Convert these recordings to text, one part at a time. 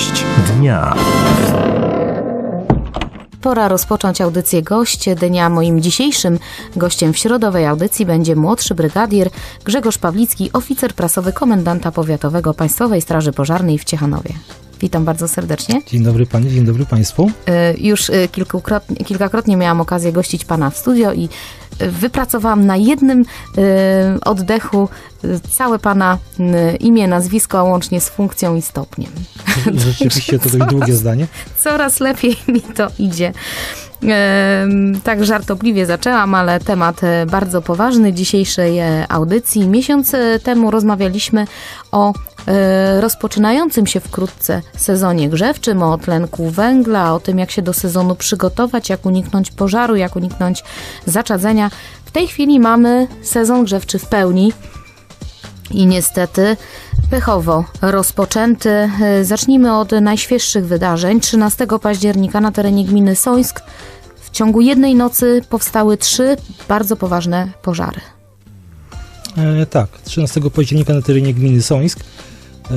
Gość dnia. Pora rozpocząć audycję Gość Dnia. Moim dzisiejszym gościem w środowej audycji będzie młodszy brygadier Grzegorz Pawlicki, oficer prasowy komendanta powiatowego Państwowej Straży Pożarnej w Ciechanowie. Witam bardzo serdecznie. Dzień dobry Panie, dzień dobry Państwu. Y, Już y, kilkukrotnie, kilkakrotnie miałam okazję gościć Pana w studio i wypracowałam na jednym y, oddechu y, całe Pana y, imię, nazwisko, a łącznie z funkcją i stopniem. Rzeczywiście to dość długie zdanie. coraz lepiej mi to idzie. Tak żartobliwie zaczęłam, ale temat e, bardzo poważny dzisiejszej e, audycji. Miesiąc e, temu rozmawialiśmy o rozpoczynającym się wkrótce sezonie grzewczym, o tlenku węgla, o tym jak się do sezonu przygotować, jak uniknąć pożaru, jak uniknąć zaczadzenia. W tej chwili mamy sezon grzewczy w pełni i niestety pechowo rozpoczęty. E, Zacznijmy od najświeższych wydarzeń. 13 października na terenie gminy Sońsk w ciągu jednej nocy powstały trzy bardzo poważne pożary. E, tak, 13 października na terenie gminy Sońsk e,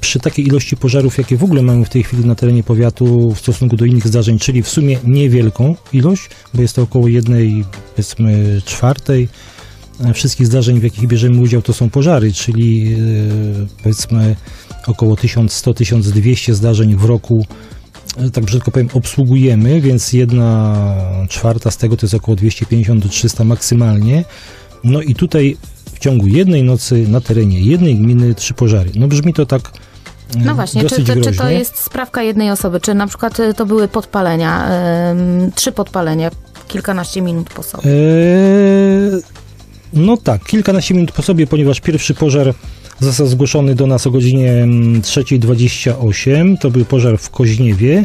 przy takiej ilości pożarów, jakie w ogóle mamy w tej chwili na terenie powiatu w stosunku do innych zdarzeń, czyli w sumie niewielką ilość, bo jest to około jednej, powiedzmy, czwartej e, wszystkich zdarzeń, w jakich bierzemy udział, to są pożary, czyli e, powiedzmy około 1100-1200 zdarzeń w roku e, tak brzydko powiem, obsługujemy, więc jedna czwarta z tego to jest około 250 do 300 maksymalnie. No i tutaj w ciągu jednej nocy na terenie jednej gminy trzy pożary. No brzmi to tak e, No właśnie, czy, czy, czy to jest sprawka jednej osoby, czy na przykład to były podpalenia, em, trzy podpalenia, kilkanaście minut po sobie? No tak, kilkanaście minut po sobie, ponieważ pierwszy pożar został zgłoszony do nas o godzinie mm, 3.28. To był pożar w Koźniewie.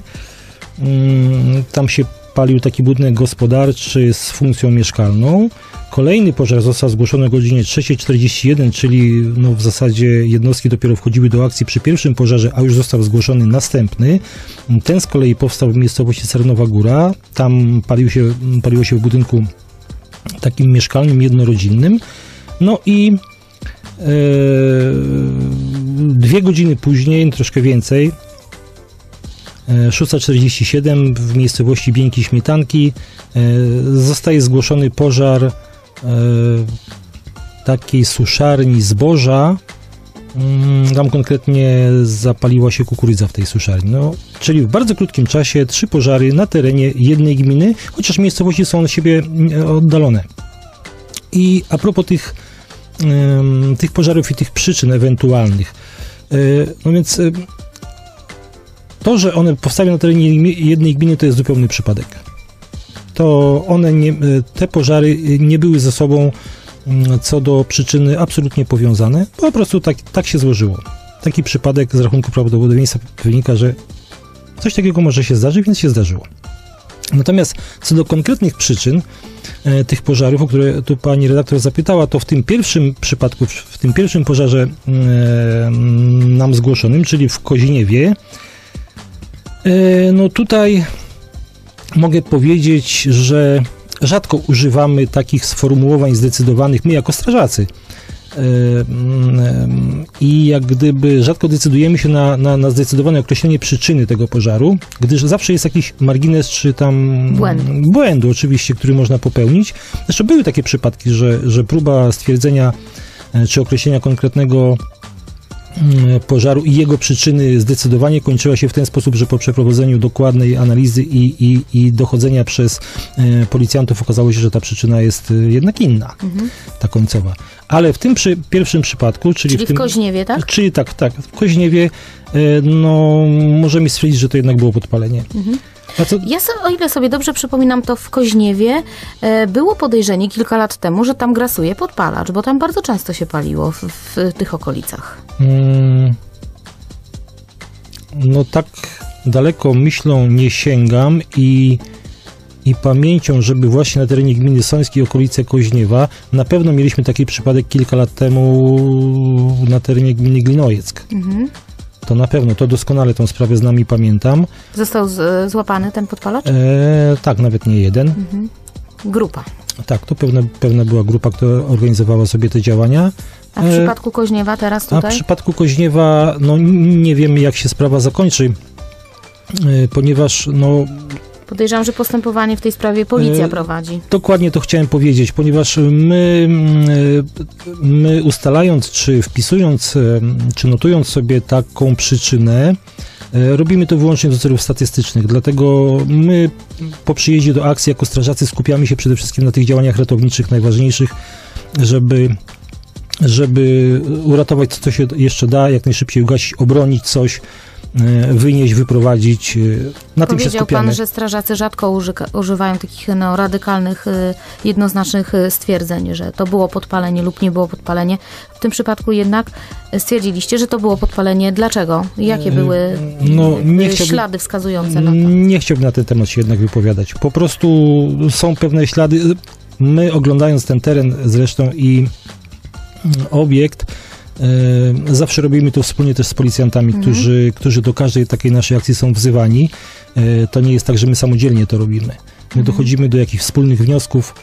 Mm, Tam się palił taki budynek gospodarczy z funkcją mieszkalną. Kolejny pożar został zgłoszony o godzinie 3.41, czyli no w zasadzie jednostki dopiero wchodziły do akcji przy pierwszym pożarze, a już został zgłoszony następny. Ten z kolei powstał w miejscowości Sarnowa Góra. Tam palił się, paliło się w budynku takim mieszkalnym, jednorodzinnym. No i e, dwie godziny później, troszkę więcej, e, 6.47 w miejscowości Bieńki Śmietanki e, zostaje zgłoszony pożar e, takiej suszarni zboża. Mm, Tam konkretnie zapaliła się kukurydza w tej suszarni. No, czyli w bardzo krótkim czasie trzy pożary na terenie jednej gminy, chociaż miejscowości są od siebie mm, oddalone. I a propos tych, tych pożarów i tych przyczyn ewentualnych, e, no więc e, to, że one powstają na terenie jednej gminy, to jest zupełny przypadek. To one nie, e, te pożary nie były ze sobą co do przyczyny absolutnie powiązane. Po prostu tak, tak się złożyło. Taki przypadek z rachunku prawdopodobieństwa wynika, że coś takiego może się zdarzyć, więc się zdarzyło. Natomiast co do konkretnych przyczyn e, tych pożarów, o które tu pani redaktor zapytała, to w tym pierwszym przypadku, w, tym pierwszym pożarze e, mm, nam zgłoszonym, czyli w Koziniewie, e, no tutaj mogę powiedzieć, że rzadko używamy takich sformułowań zdecydowanych my jako strażacy. E, mm, I jak gdyby rzadko decydujemy się na, na, na zdecydowane określenie przyczyny tego pożaru, gdyż zawsze jest jakiś margines czy tam Błędu. błędu oczywiście, który można popełnić. Zresztą były takie przypadki, że, że próba stwierdzenia e, czy określenia konkretnego pożaru i jego przyczyny zdecydowanie kończyła się w ten sposób, że po przeprowadzeniu dokładnej analizy i, i, i dochodzenia przez e, policjantów okazało się, że ta przyczyna jest e, jednak inna, ta końcowa. Ale w tym przy, pierwszym przypadku, czyli, Czyli w tym... w Koźniewie, tak? Czyli tak, tak. W Koźniewie e, no, możemy stwierdzić, że to jednak było podpalenie. Co, Ja so, o ile sobie dobrze przypominam, to w Koźniewie e, było podejrzenie kilka lat temu, że tam grasuje podpalacz, bo tam bardzo często się paliło w, w tych okolicach. Mm, no tak daleko myślą nie sięgam i, i pamięcią, żeby właśnie na terenie gminy Sońskiej okolice Koźniewa, na pewno mieliśmy taki przypadek kilka lat temu na terenie gminy Glinojec. To na pewno, to doskonale tą sprawę znam i pamiętam. Został z, złapany ten podpalacz? E, tak, nawet nie jeden. Grupa. Tak, to pewna, pewna była grupa, która organizowała sobie te działania. A w E, przypadku Koźniewa teraz A w tutaj? przypadku Koźniewa, no nie wiemy jak się sprawa zakończy, e, ponieważ no Podejrzewam, że postępowanie w tej sprawie policja E, prowadzi. Dokładnie to chciałem powiedzieć, ponieważ my, mm, e, my ustalając, czy wpisując, e, czy notując sobie taką przyczynę, robimy to wyłącznie do celów statystycznych. Dlatego my po przyjeździe do akcji jako strażacy skupiamy się przede wszystkim na tych działaniach ratowniczych najważniejszych, żeby żeby uratować co się jeszcze da, jak najszybciej ugasić, obronić coś, wynieść, wyprowadzić. e, Na tym się Powiedział skupiamy. pan, że strażacy rzadko użyka, używają takich no, radykalnych, y, jednoznacznych stwierdzeń, że to było podpalenie lub nie było podpalenie. W tym przypadku jednak stwierdziliście, że to było podpalenie. Dlaczego? Jakie E, były no, chciałbym- ślady wskazujące na to? Nie chciałbym na ten temat się jednak wypowiadać. Po prostu są pewne ślady. My oglądając ten teren zresztą i mm, obiekt, e, zawsze robimy to wspólnie też z policjantami, Mhm. którzy, którzy do każdej takiej naszej akcji są wzywani. E, to nie jest tak, że my samodzielnie to robimy. My Mhm. dochodzimy do jakichś wspólnych wniosków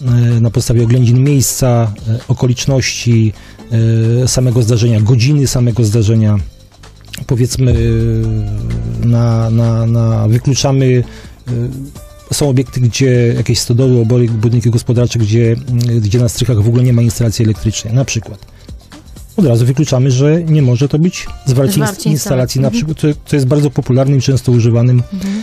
e, na podstawie oględzin miejsca, e, okoliczności e, samego zdarzenia, godziny samego zdarzenia powiedzmy e, na, na, na wykluczamy e, są obiekty, gdzie jakieś stodoły, obory, budynki gospodarcze, gdzie, gdzie na strychach w ogóle nie ma instalacji elektrycznej, na przykład. Od razu wykluczamy, że nie może to być zwarcie, Zwarcie instalacji, instalacji. na Mhm. przykład, co, co jest bardzo popularnym, często używanym Mhm.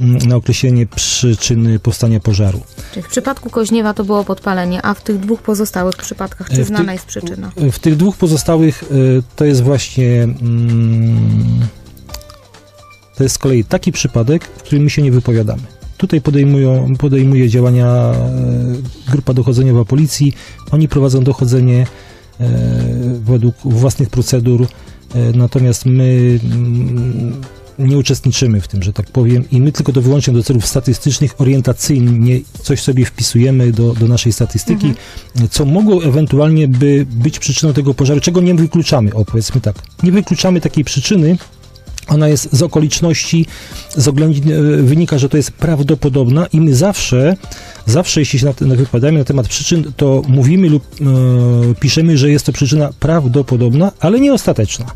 mm, na określenie przyczyny powstania pożaru. Czyli w przypadku Koźniewa to było podpalenie, a w tych dwóch pozostałych przypadkach E, czy w znana tych- jest przyczyna? W tych dwóch pozostałych y, to jest właśnie mm, to jest z kolei taki przypadek, w którym my się nie wypowiadamy. Tutaj podejmują, podejmuje działania e, grupa dochodzeniowa policji. Oni prowadzą dochodzenie e, według własnych procedur, e, natomiast my mm, nie uczestniczymy w tym, że tak powiem, i my tylko to wyłącznie do celów statystycznych, orientacyjnie coś sobie wpisujemy do, do naszej statystyki, co mogło ewentualnie by być przyczyną tego pożaru, czego nie wykluczamy, o powiedzmy tak. Nie wykluczamy takiej przyczyny, ona jest z okoliczności, z oględzin e, wynika, że to jest prawdopodobna i my zawsze, zawsze jeśli się na, na wypowiadamy na temat przyczyn, to mówimy lub e, piszemy, że jest to przyczyna prawdopodobna, ale nie ostateczna. bo-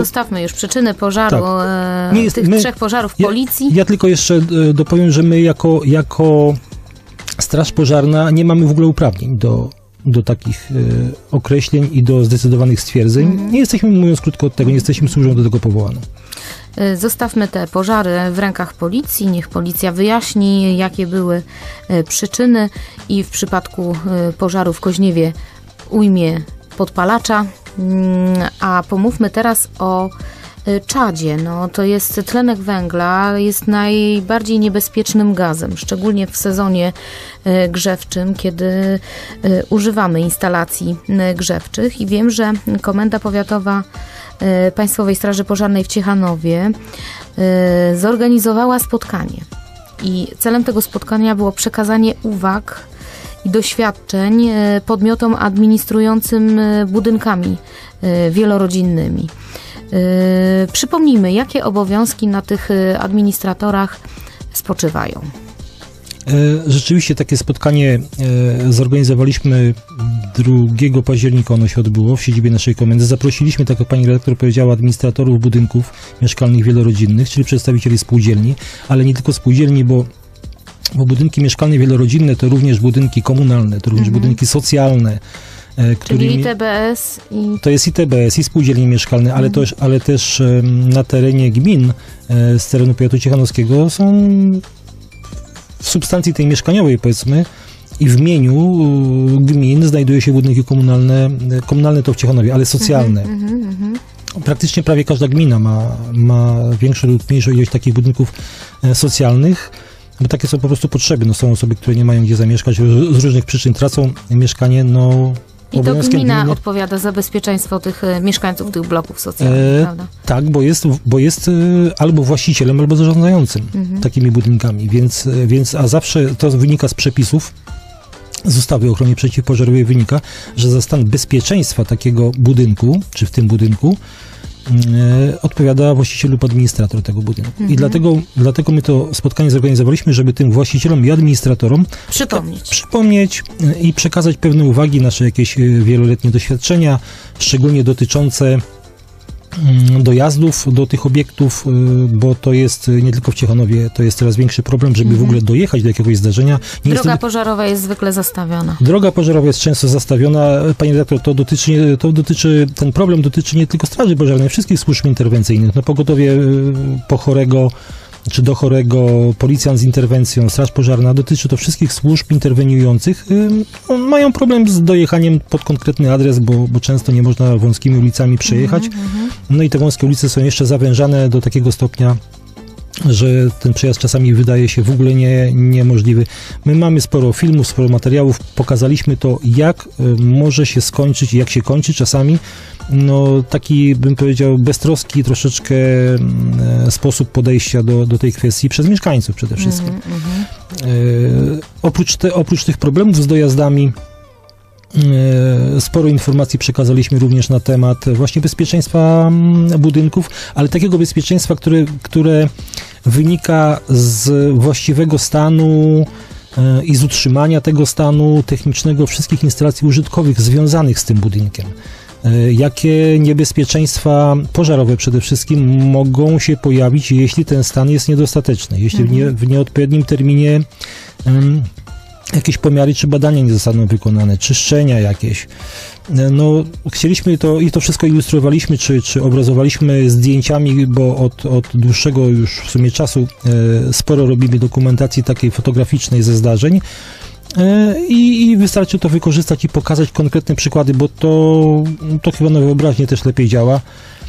Zostawmy już przyczyny pożaru, e, Nie jest- tych my- trzech pożarów Ja- policji. Ja tylko jeszcze e, dopowiem, że my jako, jako Straż Pożarna nie mamy w ogóle uprawnień do, do takich e, określeń i do zdecydowanych stwierdzeń. Nie jesteśmy, mówiąc krótko od tego, nie jesteśmy służbą do tego powołaną. Y, Zostawmy te pożary w rękach policji, niech policja wyjaśni, jakie były y, przyczyny i w przypadku y, pożaru w Koźniewie ujmie podpalacza. Mm, A pomówmy teraz o czadzie. No, to jest tlenek węgla, jest najbardziej niebezpiecznym gazem, szczególnie w sezonie y, grzewczym, kiedy y, używamy instalacji y, grzewczych i wiem, że Komenda Powiatowa y, Państwowej Straży Pożarnej w Ciechanowie y, zorganizowała spotkanie. I celem tego spotkania było przekazanie uwag i doświadczeń y, podmiotom administrującym y, budynkami y, wielorodzinnymi. Y, Przypomnijmy, jakie obowiązki na tych y, administratorach spoczywają. E, Rzeczywiście takie spotkanie e, zorganizowaliśmy 2 października, ono się odbyło w siedzibie naszej komendy. Zaprosiliśmy, tak jak pani redaktor powiedziała, administratorów budynków mieszkalnych wielorodzinnych, czyli przedstawicieli spółdzielni, ale nie tylko spółdzielni, bo bo budynki mieszkalne wielorodzinne to również budynki komunalne, to również Mhm. budynki socjalne, e, Czyli którymi... TBS i To jest i TBS, i spółdzielnie mieszkalne, ale, też, ale też na terenie gmin e, z terenu powiatu ciechanowskiego są w substancji tej mieszkaniowej, powiedzmy, i w mieniu gmin znajduje się budynki komunalne, komunalne to w Ciechanowie, ale socjalne. Mhm, mhm. Praktycznie prawie każda gmina ma, ma większą lub mniejszą ilość takich budynków e, socjalnych, bo takie są po prostu potrzeby. No, są osoby, które nie mają gdzie zamieszkać, z z różnych przyczyn tracą mieszkanie, no I to gmina gminy- odpowiada za bezpieczeństwo tych e, mieszkańców tych bloków socjalnych, E, prawda? Tak, bo jest, bo jest e, albo właścicielem, albo zarządzającym Mhm. takimi budynkami, więc, e, więc a zawsze to wynika z przepisów z ustawy o ochronie przeciwpożarowej wynika, że za stan bezpieczeństwa takiego budynku, czy w tym budynku, odpowiada właściciel lub administrator tego budynku. Mhm. I dlatego, dlatego my to spotkanie zorganizowaliśmy, żeby tym właścicielom i administratorom Przypomnieć. przypomnieć e, i przekazać pewne uwagi, nasze jakieś e, wieloletnie doświadczenia, szczególnie dotyczące dojazdów do tych obiektów, e, bo to jest e, nie tylko w Ciechanowie, to jest coraz większy problem, żeby w ogóle dojechać do jakiegoś zdarzenia. Nie Droga pożarowa jest zwykle zastawiona. Droga pożarowa jest często zastawiona. Panie redaktor, to dotyczy, to dotyczy, ten problem dotyczy nie tylko Straży Pożarnej, wszystkich służb interwencyjnych. No pogotowie y, po chorego czy do chorego, policjant z interwencją, straż pożarna, dotyczy to wszystkich służb interweniujących. No, mają problem z dojechaniem pod konkretny adres, bo, bo często nie można wąskimi ulicami przejechać. No i te wąskie ulice są jeszcze zawężane do takiego stopnia, że ten przejazd czasami wydaje się w ogóle nie, niemożliwy. My mamy sporo filmów, sporo materiałów, pokazaliśmy to, jak y, może się skończyć, jak się kończy czasami. No, taki, bym powiedział, beztroski troszeczkę mm, e, sposób podejścia do, do tej kwestii przez mieszkańców przede wszystkim. Mhm, mhm. E, oprócz, te, oprócz tych problemów z dojazdami, e, sporo informacji przekazaliśmy również na temat właśnie bezpieczeństwa mm, budynków, ale takiego bezpieczeństwa, które, które wynika z właściwego stanu e, i z utrzymania tego stanu technicznego wszystkich instalacji użytkowych związanych z tym budynkiem. E, Jakie niebezpieczeństwa pożarowe przede wszystkim mogą się pojawić, jeśli ten stan jest niedostateczny, jeśli w, nie, w nieodpowiednim terminie jakieś pomiary czy badania nie zostaną wykonane, czyszczenia jakieś. No, chcieliśmy to i to wszystko ilustrowaliśmy, czy, czy obrazowaliśmy zdjęciami, bo od, od dłuższego już w sumie czasu e, sporo robimy dokumentacji takiej fotograficznej ze zdarzeń. E, I, I wystarczy to wykorzystać i pokazać konkretne przykłady, bo to, to chyba na wyobraźnię też lepiej działa.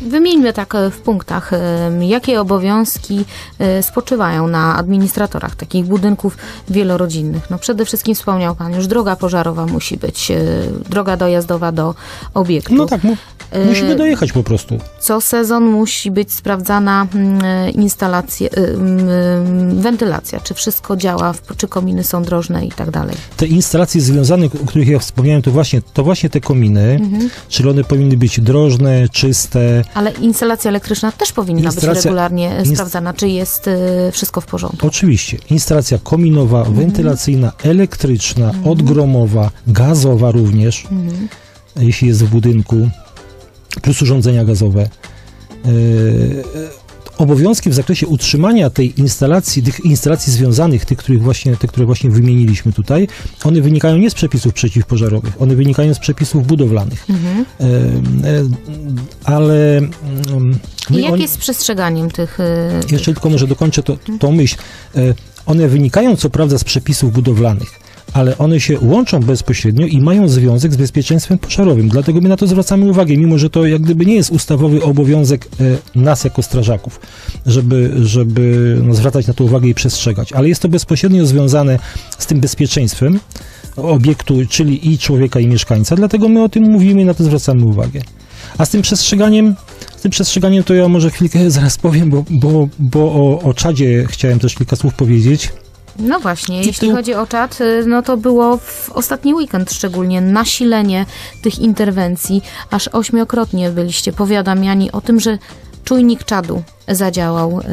Wymieńmy tak e, w punktach, e, jakie obowiązki e, spoczywają na administratorach takich budynków wielorodzinnych. No przede wszystkim wspomniał Pan już, droga pożarowa musi być, droga dojazdowa do obiektu. No tak, mu, musimy dojechać po prostu. Co sezon musi być sprawdzana mm, instalacja, mm, wentylacja, czy wszystko działa, czy kominy są drożne i tak dalej. Te instalacje związane, o których ja wspomniałem, to właśnie, to właśnie te kominy, Mhm. czyli one powinny być drożne, czyste. Ale instalacja elektryczna też powinna być Instalacja- regularnie e, inst- sprawdzana, czy jest e, wszystko w porządku. Oczywiście, instalacja kominowa, Mhm. wentylacyjna, elektryczna, odgromowa, gazowa również, Mhm. jeśli jest w budynku, plus urządzenia gazowe. Yy, Obowiązki w zakresie utrzymania tej instalacji, tych instalacji związanych, tych, których właśnie, te, które właśnie wymieniliśmy tutaj, one wynikają nie z przepisów przeciwpożarowych, one wynikają z przepisów budowlanych. Mhm. E, e, ale mm, I my jak oni- jest z przestrzeganiem tych... e, jeszcze tylko może dokończę to, tą myśl. E, One wynikają co prawda z przepisów budowlanych, ale one się łączą bezpośrednio i mają związek z bezpieczeństwem pożarowym. Dlatego my na to zwracamy uwagę, mimo że to jak gdyby nie jest ustawowy obowiązek e, nas jako strażaków, żeby, żeby no, zwracać na to uwagę i przestrzegać, ale jest to bezpośrednio związane z tym bezpieczeństwem obiektu, czyli i człowieka, i mieszkańca, dlatego my o tym mówimy i na to zwracamy uwagę. A z tym przestrzeganiem, z tym przestrzeganiem to ja może chwilkę zaraz powiem, bo, bo, bo o, o czadzie chciałem też kilka słów powiedzieć. No właśnie, jeśli chodzi o czat, y, no to było w ostatni weekend szczególnie nasilenie tych interwencji. Aż ośmiokrotnie byliście powiadamiani o tym, że czujnik czadu zadziałał y,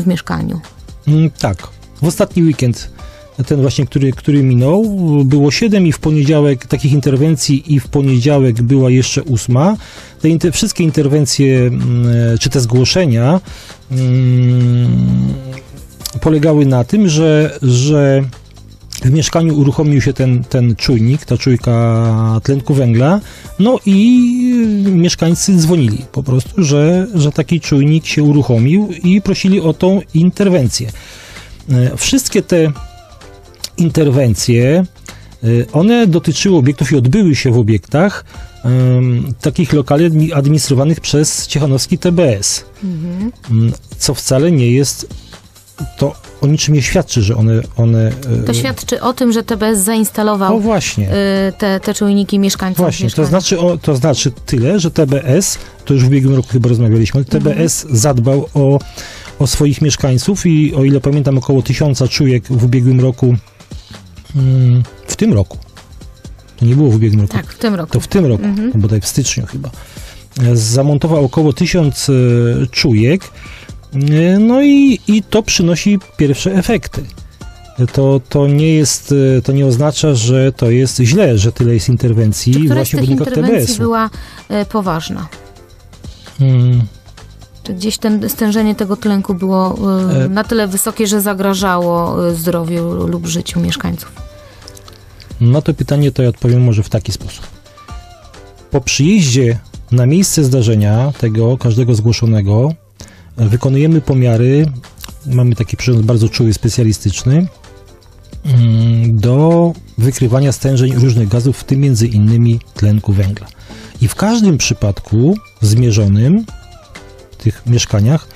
w mieszkaniu. Mm, tak, w ostatni weekend, ten właśnie, który, który minął, było siedem i w poniedziałek takich interwencji i w poniedziałek była jeszcze ósma. Te inter, wszystkie interwencje, mm, czy te zgłoszenia mm, polegały na tym, że, że w mieszkaniu uruchomił się ten, ten czujnik, ta czujka tlenku węgla, no i mieszkańcy dzwonili po prostu, że, że taki czujnik się uruchomił i prosili o tą interwencję. E, Wszystkie te interwencje, e, one dotyczyły obiektów i odbyły się w obiektach takich lokali admi- administrowanych przez Ciechanowski TBS, Mhm. Mm, co wcale nie jest, to o niczym nie świadczy, że one... one e, To świadczy o tym, że TBS zainstalował O właśnie. y, te, te czujniki mieszkańców Właśnie, to znaczy, o, to znaczy tyle, że TBS, to już w ubiegłym roku chyba rozmawialiśmy, TBS zadbał o, o swoich mieszkańców i o ile pamiętam około tysiąca czujek w ubiegłym roku, mm, w tym roku, to nie było w ubiegłym roku, Tak, w tym roku. to w tym roku, Mhm. bodaj w styczniu chyba, e, zamontował około 1000 e, czujek, e, no i, i to przynosi pierwsze efekty. To, to nie jest, e, to nie oznacza, że to jest źle, że tyle jest interwencji Czy właśnie w wynikach interwencji TBS-u. była e, poważna? Mm, Czy gdzieś ten, stężenie tego tlenku było e, E. na tyle wysokie, że zagrażało e, zdrowiu lub życiu mieszkańców? Na to pytanie to ja odpowiem może w taki sposób. Po przyjeździe na miejsce zdarzenia, tego każdego zgłoszonego, e, wykonujemy pomiary. Mamy taki przyrząd bardzo czuły, specjalistyczny mm, do wykrywania stężeń różnych gazów, w tym między innymi tlenku węgla. I w każdym przypadku zmierzonym w tych mieszkaniach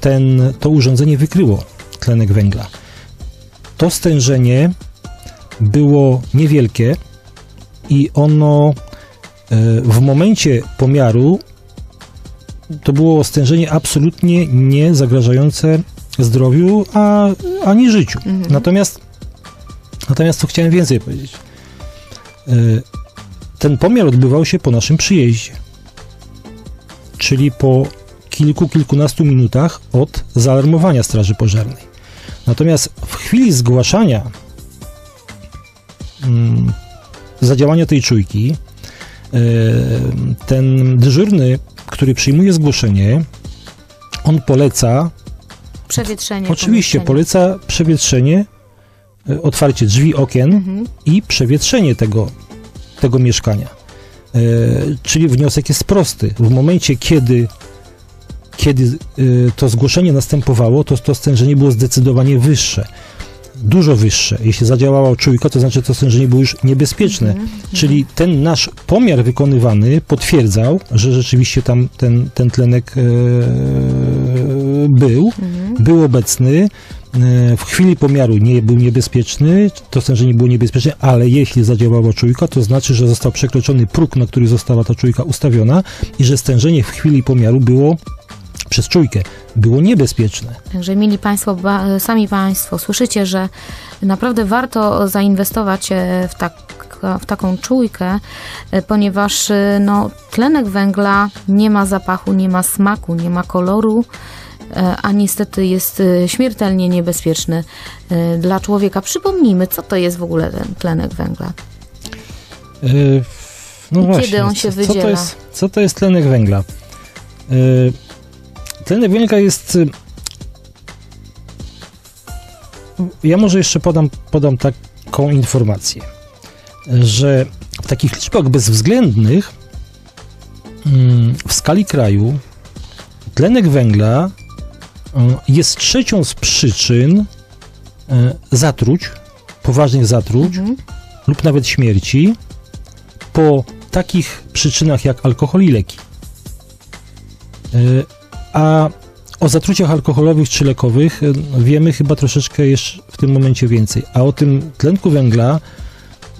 ten, to urządzenie wykryło tlenek węgla. To stężenie było niewielkie i ono e, w momencie pomiaru to było stężenie absolutnie nie zagrażające zdrowiu a, ani życiu. Mhm. Natomiast, natomiast co chciałem więcej powiedzieć. E, Ten pomiar odbywał się po naszym przyjeździe, czyli po kilku, kilkunastu minutach od zaalarmowania Straży Pożarnej. Natomiast w chwili zgłaszania mm, zadziałania tej czujki, e, ten dyżurny, który przyjmuje zgłoszenie, on poleca, Przewietrzenie. oczywiście poleca przewietrzenie, e, otwarcie drzwi, okien Mhm. i przewietrzenie tego, tego mieszkania. E, czyli wniosek jest prosty. W momencie, kiedy, kiedy e, to zgłoszenie następowało, to to stężenie było zdecydowanie wyższe. Dużo wyższe. Jeśli zadziałała czujka, to znaczy to stężenie było już niebezpieczne. Mhm. Czyli ten nasz pomiar wykonywany potwierdzał, że rzeczywiście tam ten, ten tlenek e, był, Mhm. był obecny. E, W chwili pomiaru nie był niebezpieczny, to stężenie było niebezpieczne, ale jeśli zadziałała czujka, to znaczy, że został przekroczony próg, na który została ta czujka ustawiona i że stężenie w chwili pomiaru było przez czujkę było niebezpieczne. Także mieli Państwo, sami Państwo słyszycie, że naprawdę warto zainwestować e, w, tak, w taką czujkę, e, ponieważ e, no, tlenek węgla nie ma zapachu, nie ma smaku, nie ma koloru, a niestety jest śmiertelnie niebezpieczny dla człowieka. Przypomnijmy, co to jest w ogóle ten tlenek węgla. No I właśnie, kiedy on się co, co, to wydziela? jest, co to jest tlenek węgla? Tlenek węgla jest. e, Ja może jeszcze podam, podam taką informację, że w takich liczbach bezwzględnych mm, w skali kraju tlenek węgla e, jest trzecią z przyczyn e, zatruć, poważnych zatruć Mhm. lub nawet śmierci po takich przyczynach jak alkohol i leki. E, A o zatruciach alkoholowych czy lekowych e, wiemy chyba troszeczkę jeszcze w tym momencie więcej, a o tym tlenku węgla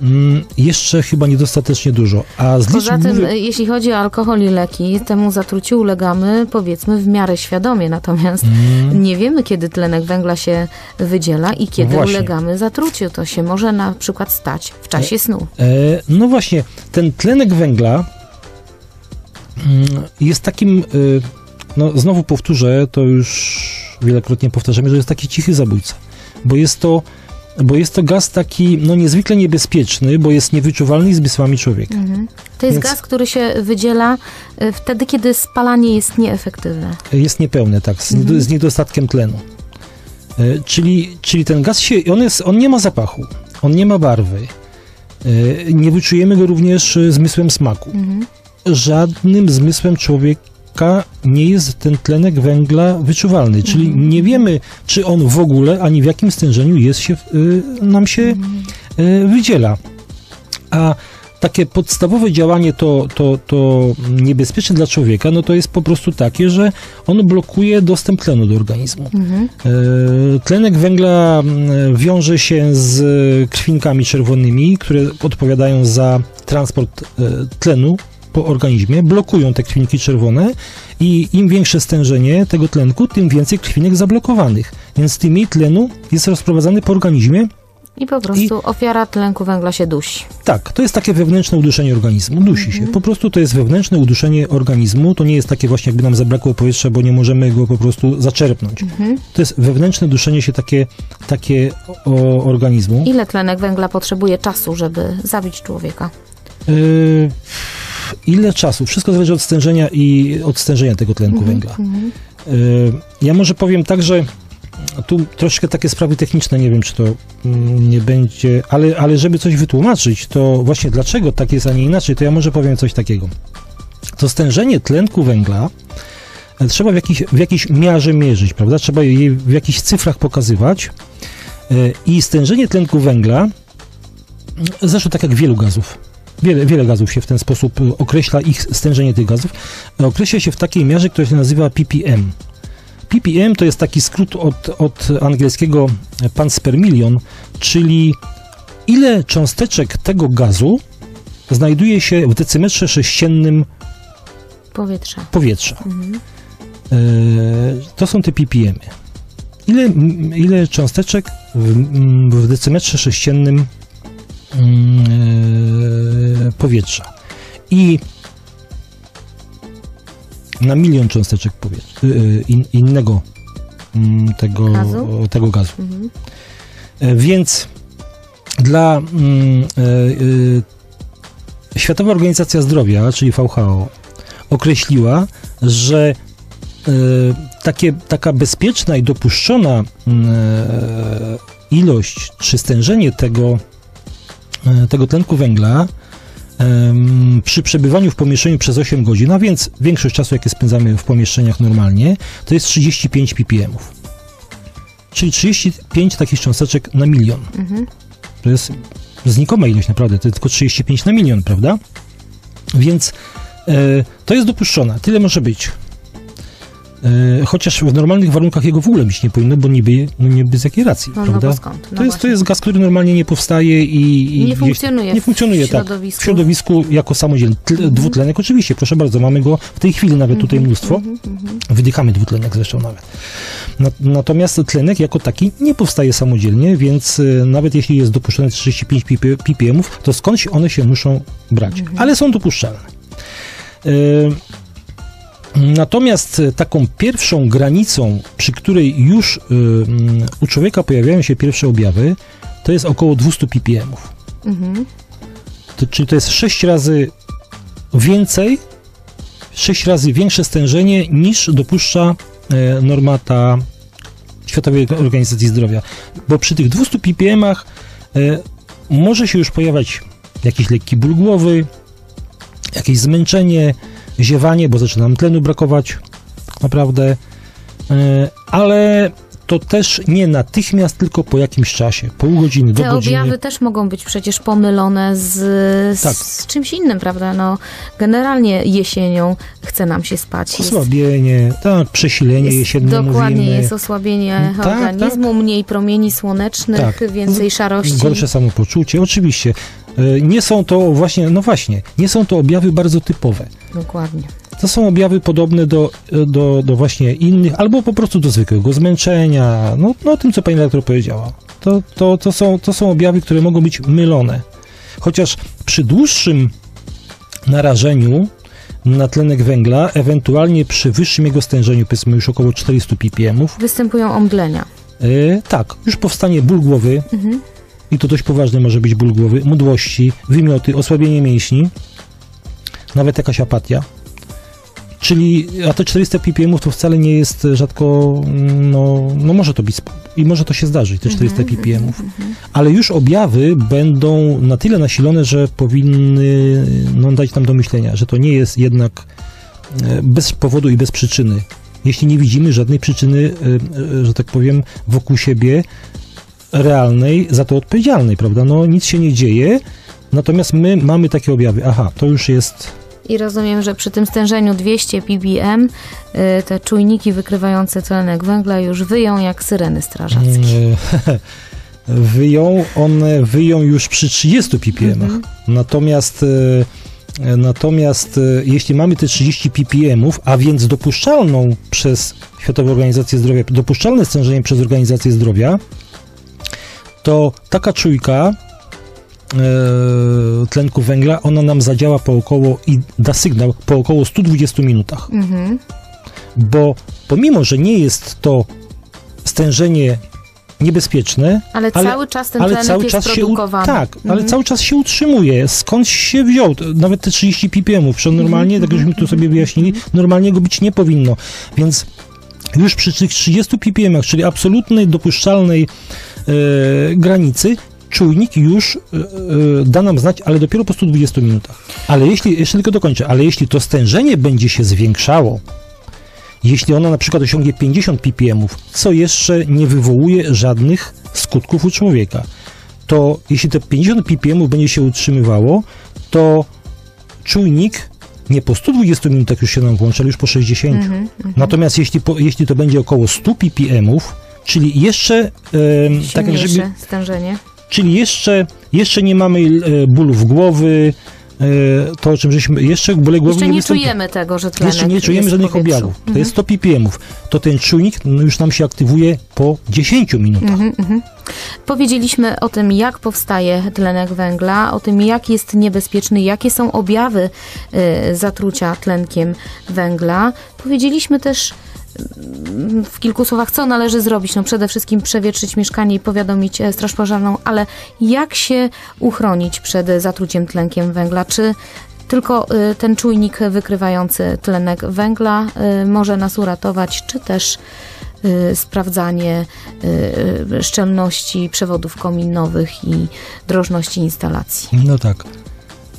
mm, jeszcze chyba niedostatecznie dużo. A z Poza tym, mówię- e, jeśli chodzi o alkohol i leki, temu zatruciu ulegamy powiedzmy w miarę świadomie, natomiast Mm, nie wiemy, kiedy tlenek węgla się wydziela i kiedy właśnie. ulegamy zatruciu. To się może na przykład stać w czasie snu. E, no właśnie, ten tlenek węgla mm, jest takim, e, no znowu powtórzę, to już wielokrotnie powtarzamy, że jest taki cichy zabójca, bo jest to, bo jest to gaz taki, no niezwykle niebezpieczny, bo jest niewyczuwalny zmysłami człowieka. Mhm. To jest Więc- gaz, który się wydziela e, wtedy, kiedy spalanie jest nieefektywne. Jest niepełny, tak, z, Mhm. z niedostatkiem tlenu. E, czyli, czyli ten gaz się, on, jest, on nie ma zapachu, on nie ma barwy. E, nie wyczujemy go również zmysłem smaku. Mhm. żadnym zmysłem nie jest ten tlenek węgla wyczuwalny, czyli Mhm. nie wiemy, czy on w ogóle, ani w jakim stężeniu jest się, y, nam się Mhm. y, wydziela. A takie podstawowe działanie to, to, to niebezpieczne dla człowieka, no to jest po prostu takie, że on blokuje dostęp tlenu do organizmu. Mhm. E, Tlenek węgla mm, wiąże się z krwinkami czerwonymi, które odpowiadają za transport e, tlenu po organizmie, blokują te krwinki czerwone i im większe stężenie tego tlenku, tym więcej krwinek zablokowanych. Więc tym mniej tlenu jest rozprowadzany po organizmie I po prostu ofiara tlenku węgla się dusi. Tak, to jest takie wewnętrzne uduszenie organizmu. Dusi Mhm. się. Po prostu to jest wewnętrzne uduszenie organizmu. To nie jest takie właśnie, jakby nam zabrakło powietrza, bo nie możemy go po prostu zaczerpnąć. Mhm. To jest wewnętrzne duszenie się takie, takie o, organizmu. Ile tlenek węgla potrzebuje czasu, żeby zabić człowieka? Yy, ile czasu? Wszystko zależy od stężenia i od stężenia tego tlenku węgla. Mhm. Yy, ja może powiem tak, że tu troszkę takie sprawy techniczne, nie wiem, czy to mm, nie będzie, ale, ale żeby coś wytłumaczyć, to właśnie dlaczego tak jest, a nie inaczej, to ja może powiem coś takiego. To stężenie tlenku węgla e, trzeba w jakiś, w jakiejś miarze mierzyć, prawda? Trzeba je w jakichś cyfrach pokazywać e, i stężenie tlenku węgla, mm, zresztą tak jak wielu gazów, Wiele, wiele gazów się w ten sposób y, określa, ich stężenie tych gazów, określa się w takiej miarze, która się nazywa ppm. ppm to jest taki skrót od, od angielskiego parts per million, czyli ile cząsteczek tego gazu znajduje się w decymetrze sześciennym Powietrza. powietrza. Mhm. E, to są te ppm. Ile, m, ile cząsteczek w, w decymetrze sześciennym mm, e, powietrza? I na milion cząsteczek powietrza, e, in, innego mm, tego Gazu? tego gazu. Mhm. E, Więc dla mm, e, e, Światowa Organizacja Zdrowia, czyli WHO, określiła, że e, takie, taka bezpieczna i dopuszczona mm, ilość czy stężenie tego, tego tlenku węgla przy przebywaniu w pomieszczeniu przez 8 godzin, a więc większość czasu, jakie spędzamy w pomieszczeniach normalnie, to jest 35 ppm-ów. Czyli 35 takich cząsteczek na milion. Mhm. To jest znikoma ilość naprawdę, to jest tylko 35 na milion, prawda? Więc e, to jest dopuszczone, tyle może być. E, chociaż w normalnych warunkach jego w ogóle być nie powinno, bo niby, no niby z jakiej racji, No, no prawda? bo skąd? No to, jest, to jest gaz, który normalnie nie powstaje i, i Nie funkcjonuje nie w funkcjonuje tak. środowisku. W środowisku jako samodzielny. Tl- Dwutlenek oczywiście, proszę bardzo, mamy go w tej chwili nawet tutaj mnóstwo. Mhm, mhm. Wydychamy dwutlenek zresztą nawet. Na, natomiast tlenek jako taki nie powstaje samodzielnie, więc y, nawet jeśli jest dopuszczone 35 pp- ppm, to skądś one się muszą brać, ale są dopuszczalne. Y, Natomiast y, taką pierwszą granicą, przy której już y, mm, u człowieka pojawiają się pierwsze objawy, to jest około 200 ppm. Mhm. To, czyli to jest 6 razy więcej, 6 razy większe stężenie niż dopuszcza e, norma ta Światowej Organizacji Zdrowia. Bo przy tych 200 ppm-ach e, może się już pojawiać jakiś lekki ból głowy, jakieś zmęczenie, ziewanie, bo zaczyna nam tlenu brakować tak naprawdę, e, ale to też nie natychmiast, tylko po jakimś czasie, pół godziny do Te godziny. objawy też mogą być przecież pomylone z, z Tak. czymś innym, prawda? No, generalnie jesienią chce nam się spać. Jest, Osłabienie, tak, przesilenie jest, jesienne dokładnie mówimy. jest osłabienie Tak, organizmu, mniej promieni słonecznych, Tak. więcej szarości. Gorsze samopoczucie, oczywiście. E, Nie są to właśnie, no właśnie, nie są to objawy bardzo typowe. Dokładnie. To są objawy podobne do, do, do właśnie innych, albo po prostu do zwykłego zmęczenia, no, no tym, co pani redaktor powiedziała. To, to, to, są, to są objawy, które mogą być mylone. Chociaż przy dłuższym narażeniu na tlenek węgla, ewentualnie przy wyższym jego stężeniu, powiedzmy już około 400 ppm, Występują omdlenia. e, tak, już powstanie ból głowy, Mhm. I to dość poważny może być ból głowy, mdłości, wymioty, osłabienie mięśni, nawet jakaś apatia. Czyli, a te 400 ppm to wcale nie jest rzadko, no, no może to być, i może to się zdarzyć, te 400 ppm. Ale już objawy będą na tyle nasilone, że powinny no, dać nam do myślenia, że to nie jest jednak e, bez powodu i bez przyczyny. Jeśli nie widzimy żadnej przyczyny, e, e, że tak powiem, wokół siebie, realnej, za to odpowiedzialnej, prawda? No nic się nie dzieje, natomiast my mamy takie objawy. Aha, to już jest. I rozumiem, że przy tym stężeniu 200 ppm y, te czujniki wykrywające tlenek węgla już wyją jak syreny strażackie. e, Wyją, one wyją już przy 30 ppm. Natomiast e, natomiast e, jeśli mamy te 30 ppm, a więc dopuszczalną przez Światową Organizację Zdrowia, dopuszczalne stężenie przez Organizację Zdrowia, to taka czujka e, tlenku węgla, ona nam zadziała po około i da sygnał po około 120 minutach. Mhm. Bo pomimo, że nie jest to stężenie niebezpieczne, Ale, Ale- cały czas ten ale cały jest czas się tak, ale Mhm. cały czas się utrzymuje. Skąd się wziął? Nawet te 30 ppm, że normalnie, tak żeśmy tu sobie wyjaśnili, normalnie go być nie powinno. Więc już przy tych 30 ppm, czyli absolutnej dopuszczalnej granicy, czujnik już e, e, da nam znać, ale dopiero po 120 minutach. Ale jeśli, jeszcze tylko dokończę, ale jeśli to stężenie będzie się zwiększało, jeśli ona na przykład osiągnie 50 ppm, co jeszcze nie wywołuje żadnych skutków u człowieka, to jeśli te 50 ppm będzie się utrzymywało, to czujnik nie po 120 minutach już się nam włącza, ale już po 60. Mhm, Natomiast jeśli, po, jeśli to będzie około 100 ppm, czyli jeszcze em, tak jak żeby, stężenie. czyli jeszcze, jeszcze nie mamy e, bólów głowy, e, to o czym żeśmy, jeszcze bóle głowy Jeszcze nie występują. czujemy tego, że tlenek Jeszcze nie czujemy żadnych objawów. To Mhm. jest 100 ppm. To ten czujnik no, już nam się aktywuje po 10 minutach. Mhm, mhm. Powiedzieliśmy o tym, jak powstaje tlenek węgla, o tym, jak jest niebezpieczny, jakie są objawy y, zatrucia tlenkiem węgla. Powiedzieliśmy też w kilku słowach, co należy zrobić. No przede wszystkim przewietrzyć mieszkanie i powiadomić e, Straż Pożarną, ale jak się uchronić przed zatruciem tlenkiem węgla? Czy tylko y, ten czujnik wykrywający tlenek węgla y, może nas uratować, czy też sprawdzanie szczelności przewodów kominowych i drożności instalacji. No tak.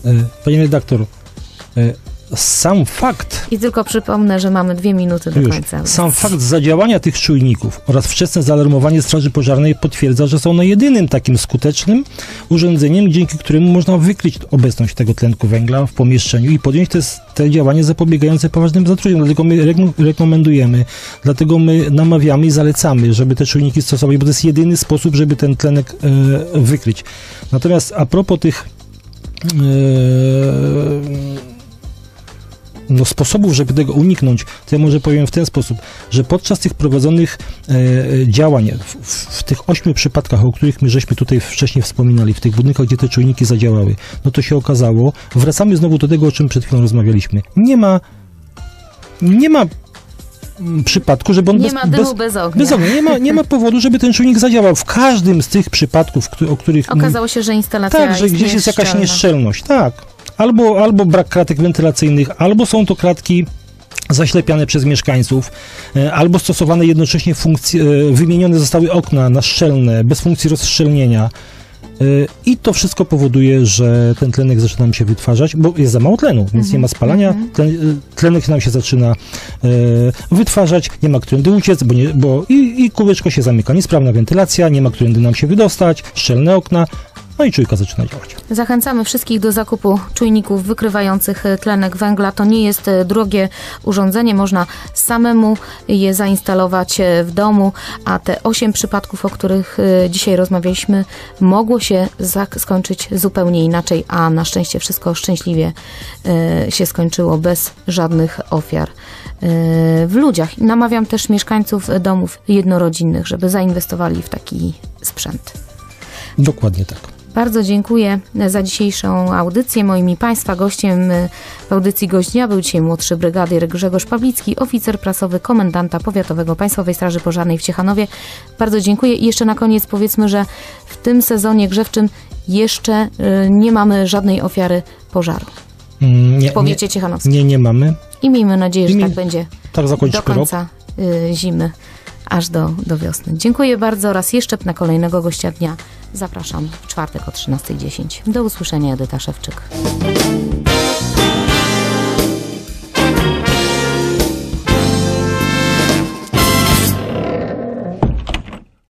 E, Panie redaktor, e, sam fakt, I tylko przypomnę, że mamy dwie minuty do już, końca. sam fakt zadziałania tych czujników oraz wczesne zaalarmowanie Straży Pożarnej potwierdza, że są one jedynym takim skutecznym urządzeniem, dzięki któremu można wykryć obecność tego tlenku węgla w pomieszczeniu i podjąć te, te działania zapobiegające poważnym zatruciom. Dlatego my rek- rekomendujemy, dlatego my namawiamy i zalecamy, żeby te czujniki stosować, bo to jest jedyny sposób, żeby ten tlenek e, wykryć. Natomiast a propos tych e, no, sposobów, żeby tego uniknąć, to ja może powiem w ten sposób, że podczas tych prowadzonych e, działań, w, w, w tych ośmiu przypadkach, o których my żeśmy tutaj wcześniej wspominali, w tych budynkach, gdzie te czujniki zadziałały, no to się okazało, wracamy znowu do tego, o czym przed chwilą rozmawialiśmy. Nie ma, nie ma mm, przypadku, żeby on Nie bez, ma dymu bez, bez, ognia. bez ognia, nie ma, nie ma powodu, żeby ten czujnik zadziałał. W każdym z tych przypadków, o których Okazało się, że instalacja tak, że gdzieś jest jakaś nieszczelność, tak. Albo, albo brak kratek wentylacyjnych, albo są to kratki zaślepiane przez mieszkańców, e, albo stosowane jednocześnie funkcje, e, wymienione zostały okna na szczelne, bez funkcji rozszczelnienia. E, I to wszystko powoduje, że ten tlenek zaczyna nam się wytwarzać, bo jest za mało tlenu, więc nie ma spalania. mhm. Tlen, tlenek nam się zaczyna e, wytwarzać, nie ma którędy uciec, bo, nie, bo i, i kółeczko się zamyka. Niesprawna wentylacja, nie ma którędy nam się wydostać, szczelne okna, no i czujka zaczyna działać. Zachęcamy wszystkich do zakupu czujników wykrywających e, tlenek węgla. To nie jest e, drogie urządzenie, można samemu je zainstalować e, w domu, a te osiem przypadków, o których dzisiaj rozmawialiśmy, mogło się skończyć zupełnie inaczej, a na szczęście wszystko szczęśliwie się skończyło bez żadnych ofiar w ludziach. Namawiam też mieszkańców domów jednorodzinnych, żeby zainwestowali w taki sprzęt. Dokładnie tak. Bardzo dziękuję za dzisiejszą audycję. Moim i Państwa gościem y, w audycji Gość Dnia był dzisiaj młodszy brygadyr Grzegorz Pawlicki, oficer prasowy komendanta powiatowego Państwowej Straży Pożarnej w Ciechanowie. Bardzo dziękuję i jeszcze na koniec powiedzmy, że w tym sezonie grzewczym jeszcze y, nie mamy żadnej ofiary pożaru Mm, Nie, w powiecie ciechanowskim. nie, nie mamy. I miejmy nadzieję, że tak będzie Tak do zakończymy rok. końca y, zimy, aż do, do wiosny. Dziękuję bardzo. Raz jeszcze na kolejnego gościa dnia zapraszam w czwartek o 13.10. Do usłyszenia, Edyta Szewczyk.